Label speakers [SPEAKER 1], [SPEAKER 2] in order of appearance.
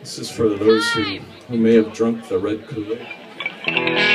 [SPEAKER 1] This is for those who, who may have drunk the red Kool-Aid.